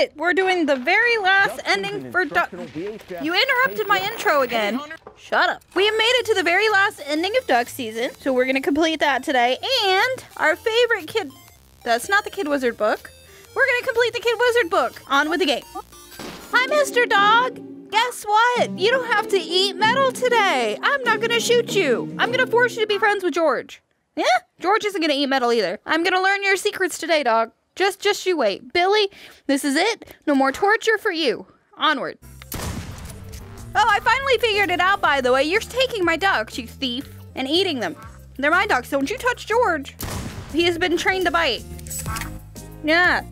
it! We're doing the very last ending for Duck. You interrupted my intro again. Shut up. We have made it to the very last ending of Duck season, so we're gonna complete that today. And our favorite kid. That's not the Kid Wizard book. We're gonna complete the Kid Wizard book. On with the game. Hi, Mr. Dog. Guess what? You don't have to eat metal today. I'm not gonna shoot you. I'm gonna force you to be friends with George. Yeah? George isn't gonna eat metal either. I'm gonna learn your secrets today, dog. Just just you wait. Billy, this is it. No more torture for you. Onward. Oh, I finally figured it out, by the way. You're taking my ducks, you thief, and eating them. They're my ducks. Don't you touch George. He has been trained to bite. Yeah,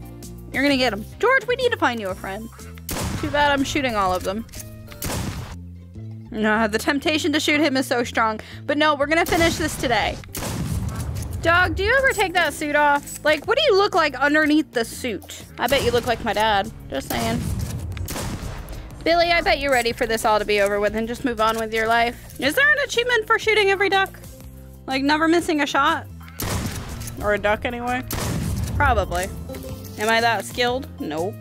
you're gonna get him. George, we need to find you a friend. Too bad I'm shooting all of them. No, the temptation to shoot him is so strong. But no, we're gonna finish this today. Dog, do you ever take that suit off? Like, what do you look like underneath the suit? I bet you look like my dad. Just saying. Billy, I bet you're ready for this all to be over with and just move on with your life. Is there an achievement for shooting every duck? Like, never missing a shot? Or a duck, anyway? Probably. Am I that skilled? Nope.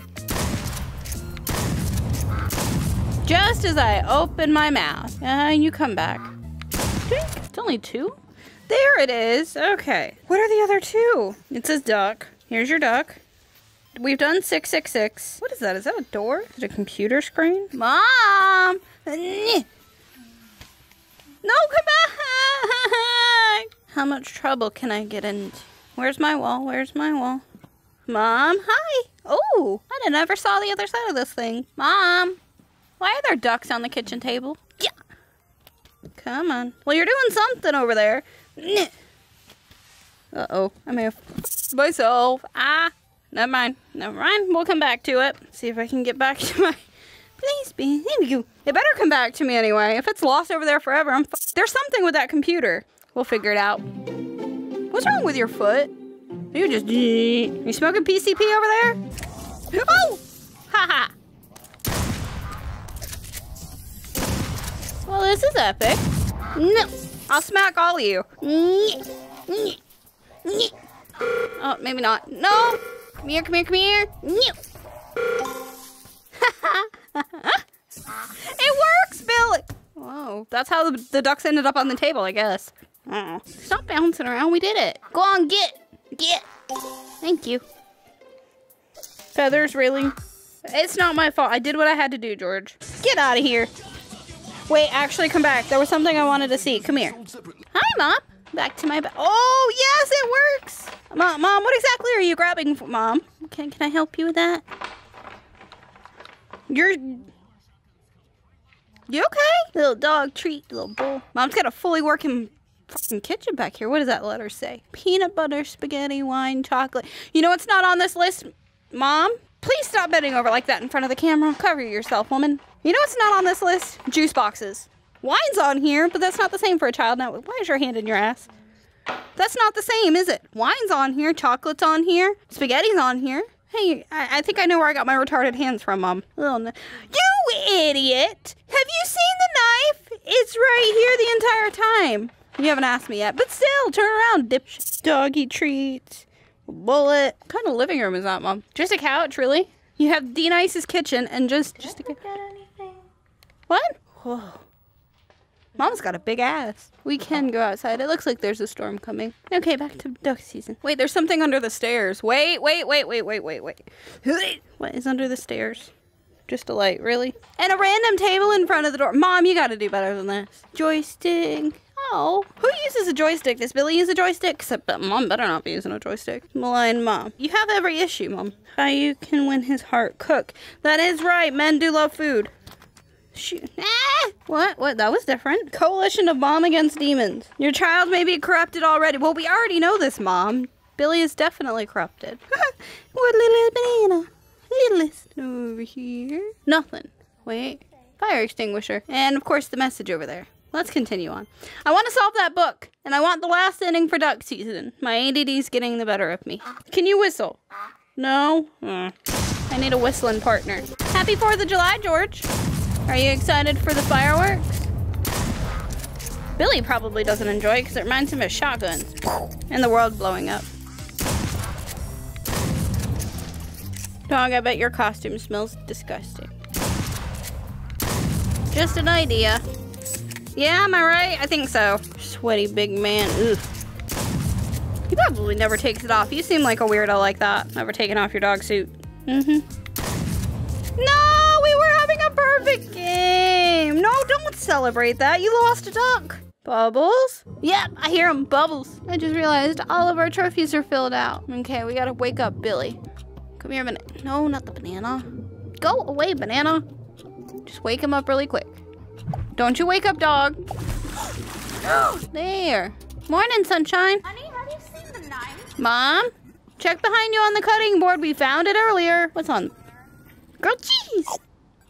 Just as I open my mouth, and uh, you come back. It's only two? There it is. Okay. What are the other two? It says duck. Here's your duck. We've done 666. What is that? Is that a door? Is it a computer screen? Mom! No, come back! How much trouble can I get in? Where's my wall? Where's my wall? Mom, hi! Oh, I never saw the other side of this thing. Mom! Why are there ducks on the kitchen table? Yeah. Come on. Well, you're doing something over there. Uh-oh. I may have myself. Ah. Never mind. Never mind. We'll come back to it. See if I can get back to my... Please be. There you. It better come back to me anyway. If it's lost over there forever, I'm There's something with that computer. We'll figure it out. What's wrong with your foot? You just... You smoking PCP over there? Oh! Haha. -ha. Well, this is epic. No, I'll smack all of you. Oh, maybe not. No! Come here, come here, come here. it works, Billy! Whoa, that's how the, the, ducks ended up on the table, I guess. Oh, stop bouncing around, we did it. Go on, get, get. Thank you. Feathers, really? It's not my fault. I did what I had to do, George. Get out of here. Wait, actually come back. There was something I wanted to see. Come here. Hi, Mom. Back to my Oh, yes, it works. Mom, Mom, what exactly are you grabbing for, Mom? Can, can I help you with that? You're... You okay? Little dog treat, little bull. Mom's got a fully working kitchen back here. What does that letter say? Peanut butter, spaghetti, wine, chocolate. You know what's not on this list, Mom? Please stop bending over like that in front of the camera. Cover yourself, woman. You know what's not on this list? Juice boxes. Wine's on here, but that's not the same for a child. Now, why is your hand in your ass? That's not the same, is it? Wine's on here, chocolate's on here, spaghetti's on here. Hey, I, I think I know where I got my retarded hands from, Mom. Little you idiot! Have you seen the knife? It's right here the entire time. You haven't asked me yet, but still, turn around, dip. Doggy treats bullet. What kind of living room is that, Mom? Just a couch, really? You have the nicest kitchen and just just a. What? Whoa. Mom's got a big ass. We can go outside. It looks like there's a storm coming. Okay, back to duck season. Wait, there's something under the stairs. Wait, wait, wait, wait, wait, wait, wait. What is under the stairs? Just a light, really? And a random table in front of the door. Mom, you gotta do better than this. Joystick. Who uses a joystick? Does Billy use a joystick? Except that Mom better not be using a joystick. Malign Mom. You have every issue, Mom. How you can win his heart. Cook. That is right. Men do love food. Shoot. Ah! What? What? That was different. Coalition of Mom against demons. Your child may be corrupted already. Well, we already know this, Mom. Billy is definitely corrupted. what little banana? Littlest over here. Nothing. Wait. Fire extinguisher. And of course the message over there. Let's continue on. I want to solve that book, and I want the last ending for duck season. My ADD's getting the better of me. Can you whistle? No? Mm. I need a whistling partner. Happy 4th of July, George. Are you excited for the fireworks? Billy probably doesn't enjoy it because it reminds him of shotguns and the world blowing up. Dog, I bet your costume smells disgusting. Just an idea. Yeah, am I right? I think so. Sweaty big man. Ugh. He probably never takes it off. You seem like a weirdo like that. Never taking off your dog suit. Mm-hmm. No, we were having a perfect game. No, don't celebrate that. You lost a duck. Bubbles? Yep, I hear him. Bubbles. I just realized all of our trophies are filled out. Okay, we gotta wake up Billy. Come here, a minute. No, not the banana. Go away, banana. Just wake him up really quick. Don't you wake up, dog. there. Morning, sunshine. Honey, have you seen the knife? Mom, check behind you on the cutting board. We found it earlier. What's on? Grilled cheese.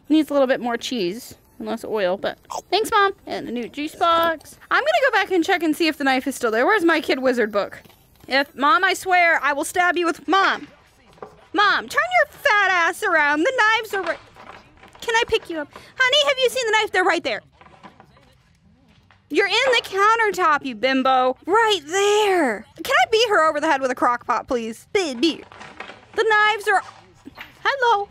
Needs a little bit more cheese and less oil, but thanks, Mom. And a new juice box. I'm gonna go back and check and see if the knife is still there. Where's my kid wizard book? If Mom, I swear I will stab you with Mom. Mom, turn your fat ass around. The knives are right. Can I pick you up? Honey, have you seen the knife? They're right there. You're in the countertop, you bimbo. Right there. Can I beat her over the head with a crock pot, please? Beat. The knives are. Hello.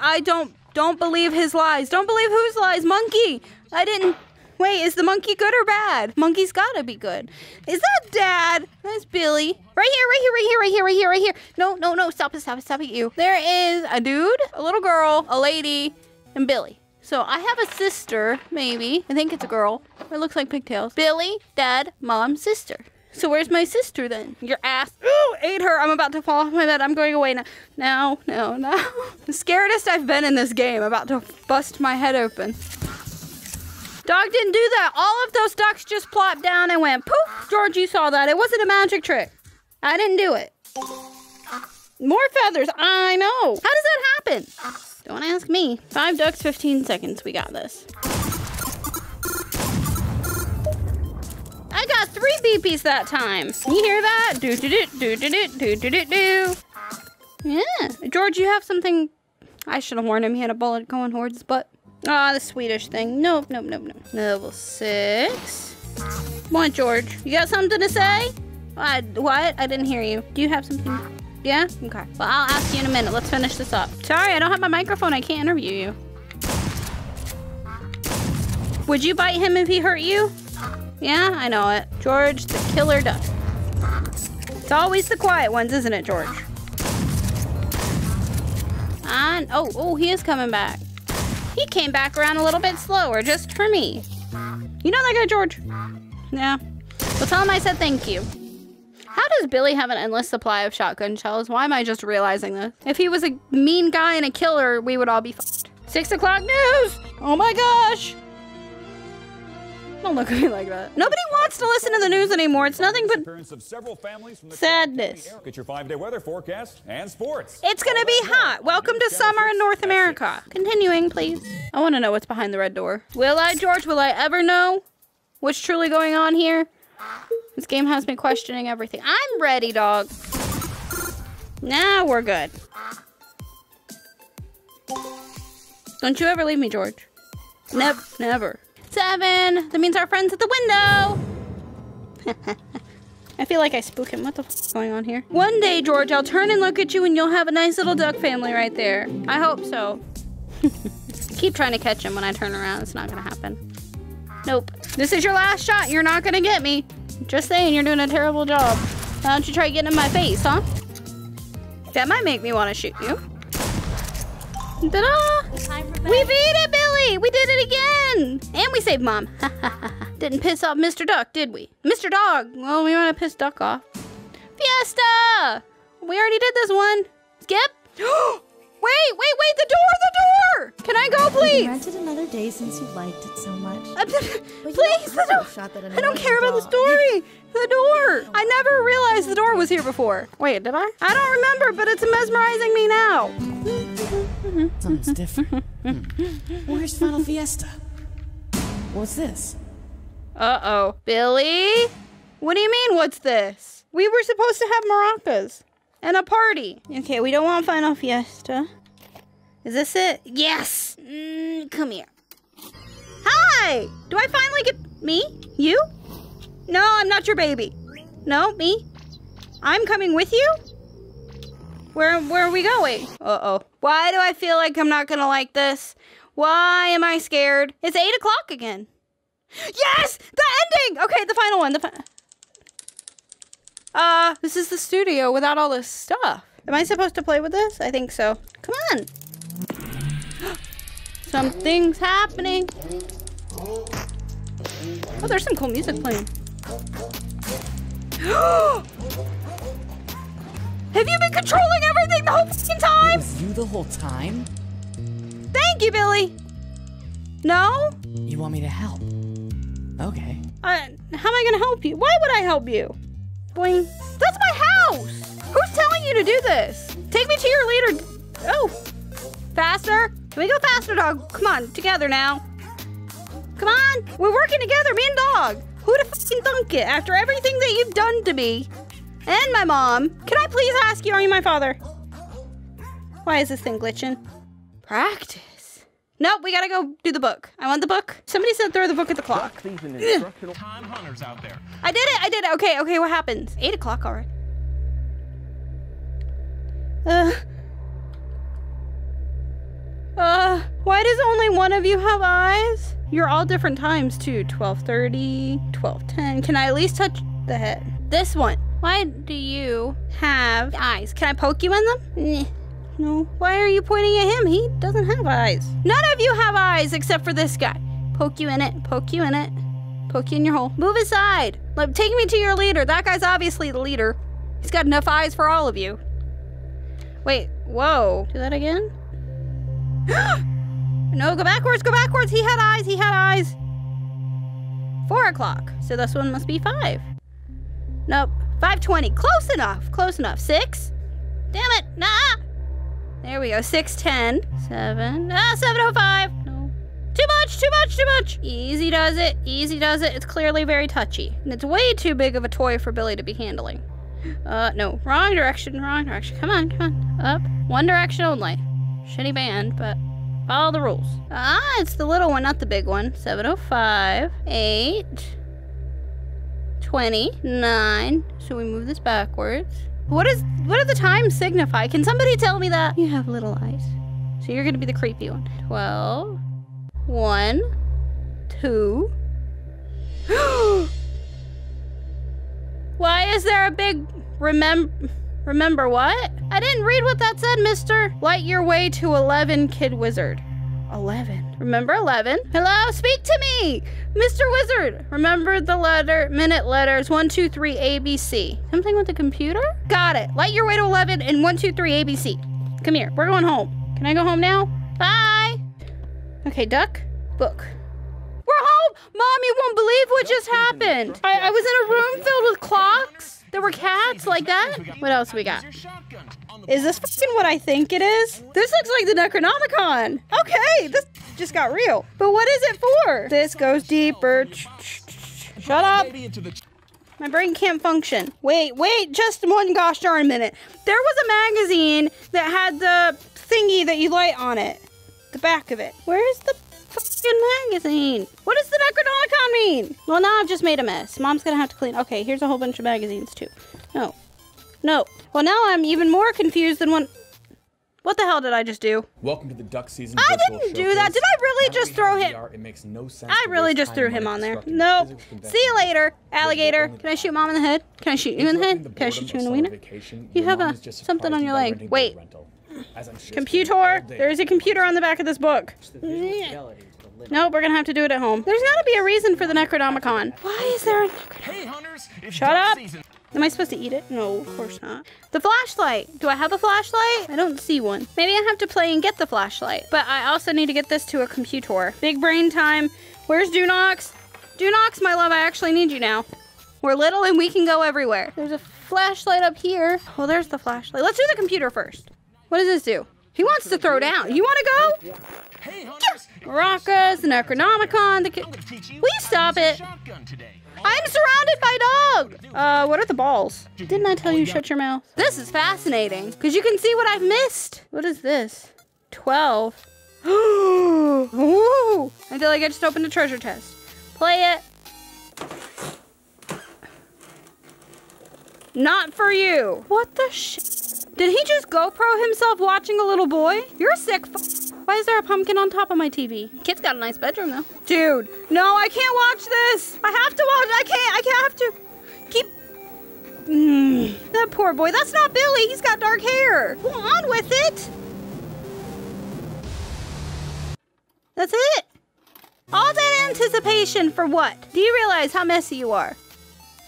I don't don't believe his lies. Don't believe whose lies? Monkey. I didn't. Wait, is the monkey good or bad? Monkey's gotta be good. Is that Dad? That's Billy. Right here, right here, right here, right here, right here, right here. No, no, no. Stop it, stop it, stop it, you. There is a dude, a little girl, a lady, and Billy. So I have a sister, maybe. I think it's a girl. It looks like pigtails. Billy, dad, mom, sister. So where's my sister then? Your ass. Ooh, ate her. I'm about to fall off my bed. I'm going away now. No, no, no. The scaredest I've been in this game. About to bust my head open. Dog didn't do that. All of those ducks just plopped down and went poof. George, you saw that. It wasn't a magic trick. I didn't do it. More feathers. I know. How does that happen? Don't ask me. Five ducks, 15 seconds. We got this. I got three beepies that time. You hear that? Do do do do do do do do do. Yeah. George, you have something. I should have warned him he had a bullet going towards his butt. Ah, the Swedish thing. Nope, nope, nope, nope. Level six. On, George. You got something to say? I, what? I didn't hear you. Do you have something? Yeah? Okay. Well, I'll ask you in a minute. Let's finish this up. Sorry, I don't have my microphone. I can't interview you. Would you bite him if he hurt you? Yeah, I know it. George, the killer duck. It's always the quiet ones, isn't it, George? And, oh, oh, he is coming back. He came back around a little bit slower, just for me. You know that guy, George? Yeah. Well, tell him I said thank you. How does Billy have an endless supply of shotgun shells? Why am I just realizing this? If he was a mean guy and a killer, we would all be fucked. Six o'clock news! Oh my gosh! Don't look at me like that. Nobody wants to listen to the news anymore. It's nothing but appearance of several families from the sadness. Get your five-day weather forecast and sports. It's gonna be hot. Welcome to summer in North America. Continuing, please. I want to know what's behind the red door. Will I, George? Will I ever know what's truly going on here? This game has me questioning everything. I'm ready, dog. Now we're good. Don't you ever leave me, George. Never, never. Seven. That means our friend's at the window. I feel like I spook him. What the is going on here? One day, George, I'll turn and look at you and you'll have a nice little duck family right there. I hope so. Keep trying to catch him when I turn around. It's not gonna happen. Nope. This is your last shot. You're not gonna get me. Just saying, you're doing a terrible job. Why don't you try getting in my face, huh? That might make me want to shoot you. Ta-da! Time for bed. We beat it, Billy! We did it again! And we saved Mom. Didn't piss off Mr. Duck, did we? Mr. Dog! Well, we want to piss Duck off. Fiesta! We already did this one. Skip? wait, wait, wait! The door, the door! Can I go, You please? rented another day since you liked it so much. Uh, please, the door! shot that I don't annoying care about the story! The door! I never realized the door was here before. Wait, did I? I don't remember, but it's mesmerizing me now. Something's different. Hmm. Where's Final Fiesta? What's this? Uh-oh. Billy? What do you mean, what's this? We were supposed to have maracas and a party. Okay, we don't want Final Fiesta. Is this it? Yes! Mm, come here. Hi! Do I finally get... Me? You? No, I'm not your baby. No, me? I'm coming with you? Where where are we going? Uh-oh. Why do I feel like I'm not gonna like this? Why am I scared? It's eight o'clock again. Yes! The ending! Okay, the final one. The fi Uh, this is the studio without all this stuff. Am I supposed to play with this? I think so. Come on. Something's happening. Oh, there's some cool music playing. Have you been controlling everything the whole fucking time? Was you the whole time? Thank you, Billy. No? You want me to help? Okay. Uh, how am I gonna help you? Why would I help you? That's my house! Who's telling you to do this? Take me to your leader. Oh. Faster. Can we go faster, dog? Come on, together now. Come on. We're working together, me and dog. Who'd have fucking thunk it after everything that you've done to me? And my mom. Can I please ask you, are you my father? Why is this thing glitching? Practice. Nope, we gotta go do the book. I want the book. Somebody said throw the book at the clock. Time hunters out there. I did it, I did it. Okay, okay, what happens? Eight o'clock already. Uh. Uh, why does only one of you have eyes? You're all different times too. 1230, 1210. Can I at least touch the head? This one. Why do you have eyes? Can I poke you in them? No. Why are you pointing at him? He doesn't have eyes. None of you have eyes except for this guy. Poke you in it. Poke you in it. Poke you in your hole. Move aside. Like, take me to your leader. That guy's obviously the leader. He's got enough eyes for all of you. Wait. Whoa. Do that again? no, go backwards. Go backwards. He had eyes. He had eyes. Four o'clock. So this one must be five. Nope. 520. Close enough. Close enough. Six. Damn it. Nah. There we go. 610. Seven. Ah, 705. No. Too much, too much, too much. Easy does it. Easy does it. It's clearly very touchy. And it's way too big of a toy for Billy to be handling. Uh, no. Wrong direction, wrong direction. Come on, come on. Up. One direction only. Shitty band, but follow the rules. Ah, it's the little one, not the big one. 705. 8. 20. 9. So we move this backwards. What is what do the times signify? Can somebody tell me that? You have little eyes. So you're gonna be the creepy one. 12. 1. 2. Why is there a big remember remember what? I didn't read what that said, mister. Light your way to 11, kid wizard. 11. Remember 11? Hello, speak to me! Mr. Wizard! Remember the letter, minute letters 1, 2, 3, ABC. Something with the computer? Got it. Light your way to 11 and 1, 2, 3, ABC. Come here. We're going home. Can I go home now? Bye! Okay, duck. Book. We're home! Mom, you won't believe what just happened. I, I was in a room filled with clocks. There were cats like that. What else we got? Is this what I think it is? This looks like the Necronomicon. Okay, this just got real. But what is it for? This goes deeper. Shut up. My brain can't function. Wait, wait, just one gosh darn minute. There was a magazine that had the thingy that you light on it. The back of it. Where is the fucking magazine? What does the Necronomicon mean? Well, now I've just made a mess. Mom's gonna have to clean. Okay, here's a whole bunch of magazines too. No. No. Well, now I'm even more confused than when. What the hell did I just do? Welcome to the duck season. I didn't do that. Did I really Now just throw have him? VR, it makes no sense I really just threw him on there. constructing Nope. See you later, alligator. Can I shoot mom in the head? Can I shoot you in the head? Can I shoot you in the summer wiener? You have a something on your leg. Wait. boat rental. As I'm sure it's been Computer. There's a computer on the back of this book. Nope, we're gonna have to do it at home. There's gotta be a reason for the Necronomicon. Why is there a Necronomicon? Hey, hunters! It's Shut duck up. Season. Am I supposed to eat it? No, of course not. The flashlight. Do I have a flashlight? I don't see one. Maybe I have to play and get the flashlight. But I also need to get this to a computer. Big brain time. Where's Dunox? Dunox, my love, I actually need you now. We're little and we can go everywhere. There's a flashlight up here. Well, there's the flashlight. Let's do the computer first. What does this do? He wants to throw down. You want to go? Hey, hunters! Maracas, the Necronomicon, the... I'm gonna teach you Will you stop it? Shotgun today. I'm surrounded by dog. Uh, what are the balls? Didn't I tell you shut your mouth? This is fascinating because you can see what I've missed. What is this? Twelve. Ooh! I feel like I just opened a treasure chest. Play it. Not for you. What the sh- Did he just GoPro himself watching a little boy? You're a sick f- Why is there a pumpkin on top of my TV? Kid's got a nice bedroom though. Dude, no, I can't watch this. I have to watch. I can't. I can't have to. Keep. Mm, that poor boy. That's not Billy. He's got dark hair. Go on with it. That's it. All that anticipation for what? Do you realize how messy you are?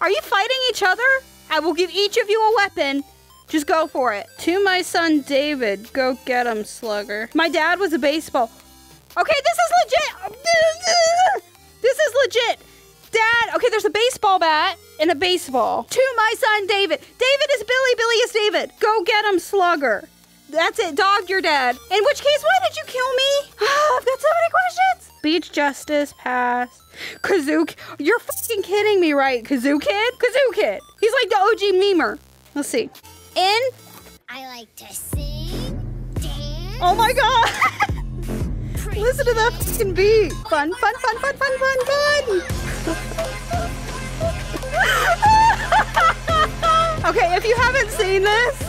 Are you fighting each other? I will give each of you a weapon. Just go for it. To my son David, go get him, slugger. My dad was a baseball. Okay, this is legit. This is legit. Dad, okay, there's a baseball bat and a baseball. To my son David. David is Billy, Billy is David. Go get him, slugger. That's it. Dog your dad. In which case, why did you kill me? I've got so many questions. Beach justice pass. Kazoo, you're fucking kidding me, right? Kazoo kid? Kazoo kid. He's like the OG memer. Let's see. In. I like to sing, dance. Oh my god. Listen to that fucking beat. Fun, fun, fun, fun, fun, fun, fun. okay, if you haven't seen this,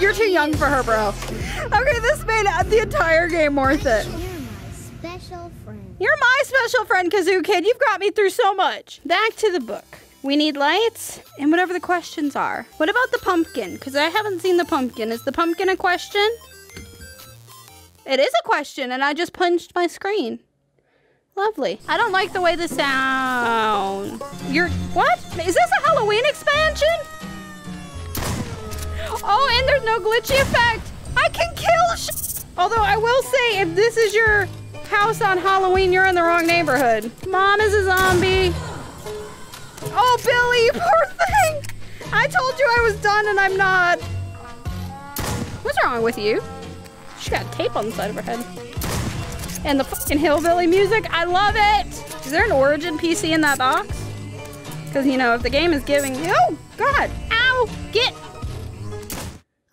you're too young for her, bro. Okay, this made the entire game worth it. You're my special friend. You're my special friend, Kazoo Kid. You've got me through so much. Back to the book. We need lights and whatever the questions are. What about the pumpkin? Because I haven't seen the pumpkin. Is the pumpkin a question? It is a question, and I just punched my screen. Lovely. I don't like the way this sound. You're what? Is this a Halloween expansion? Oh, and there's no glitchy effect. I can kill Although I will say, if this is your house on Halloween, you're in the wrong neighborhood. Mom is a zombie. Oh, Billy, poor thing. I told you I was done and I'm not. What's wrong with you? She got tape on the side of her head. And the fucking hillbilly music, I love it. Is there an Origin PC in that box? Because, you know, if the game is giving you. Oh, God. Ow. Get.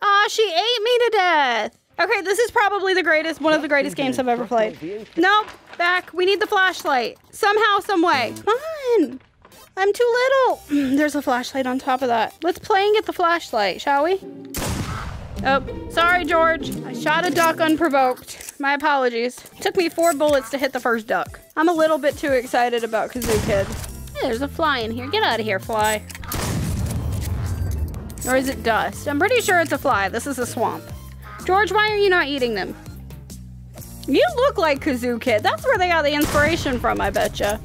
Aw, she ate me to death. Okay, this is probably the greatest, one of the greatest games I've ever played. Nope. Back. We need the flashlight. Somehow, some way. Come on. I'm too little. There's a flashlight on top of that. Let's play and get the flashlight, shall we? Oh, sorry, George. I shot a duck unprovoked. My apologies. Took me four bullets to hit the first duck. I'm a little bit too excited about Kazoo Kid. Hey, there's a fly in here. Get out of here, fly. Or is it dust? I'm pretty sure it's a fly. This is a swamp. George, why are you not eating them? You look like Kazoo Kid. That's where they got the inspiration from, I betcha.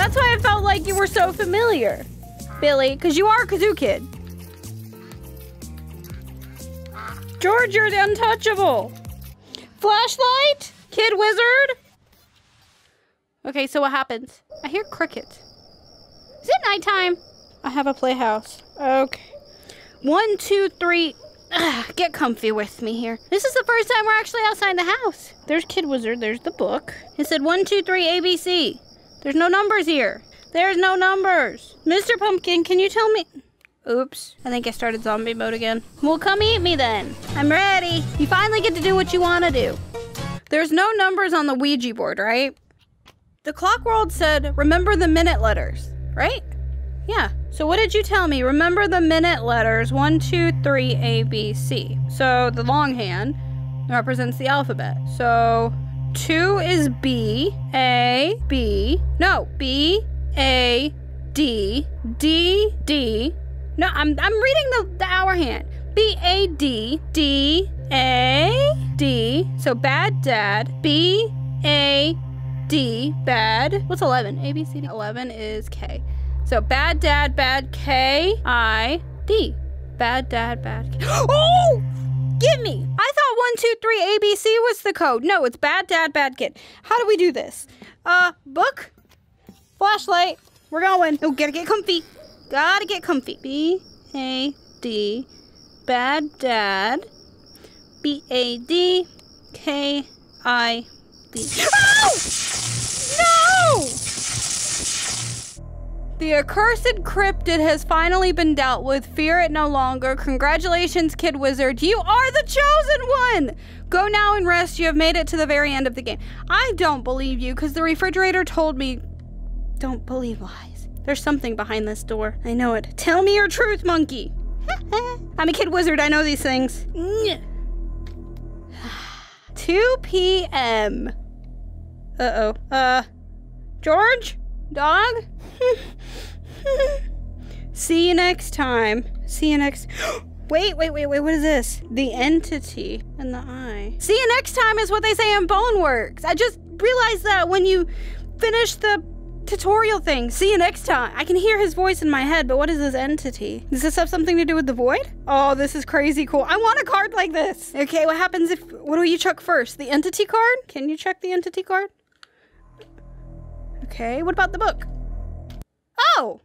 That's why I felt like you were so familiar, Billy, because you are Kazoo Kid. George, you're the untouchable. Flashlight? Kid wizard? Okay, so what happens? I hear crickets. Is it nighttime? I have a playhouse. Okay. One, two, three. Ugh, get comfy with me here. This is the first time we're actually outside the house. There's Kid Wizard. There's the book. It said one, two, three, ABC. There's no numbers here. There's no numbers. Mr. Pumpkin, can you tell me? Oops. I think I started zombie mode again. Well, come eat me then. I'm ready. You finally get to do what you want to do. There's no numbers on the Ouija board, right? The clock world said, remember the minute letters, right? Yeah. So what did you tell me? Remember the minute letters one, two, three, A, B, C. So the longhand represents the alphabet. So two is B, A, B. No, B, A, D, D, D. No, I'm I'm reading the, the hour hand. B A D D A D. So bad dad. B A D bad. What's 11? A B C D. 11 is K. So bad dad bad K I D. Bad dad bad K. Oh! Get me! I thought one two three ABC was the code. No, it's bad dad bad kid. How do we do this? Uh, book, flashlight. We're going. Oh, gotta get comfy. Gotta get comfy. B A D. Bad dad. B A D K I D. Oh! No! The accursed cryptid has finally been dealt with. Fear it no longer. Congratulations, Kid Wizard. You are the chosen one! Go now and rest. You have made it to the very end of the game. I don't believe you because the refrigerator told me. Don't believe lies. There's something behind this door. I know it. Tell me your truth, monkey. I'm a kid wizard. I know these things. 2 p.m. Uh oh. Uh, George? Dog? See you next time. See you next. Wait, wait, wait, wait. What is this? The entity in the eye. See you next time is what they say in Boneworks. I just realized that when you finish the tutorial thing. See you next time. I can hear his voice in my head, but what is this entity? Does this have something to do with the void? Oh, this is crazy cool. I want a card like this. Okay, what happens if. What do you check first? The entity card? Can you check the entity card? Okay, what about the book? Oh!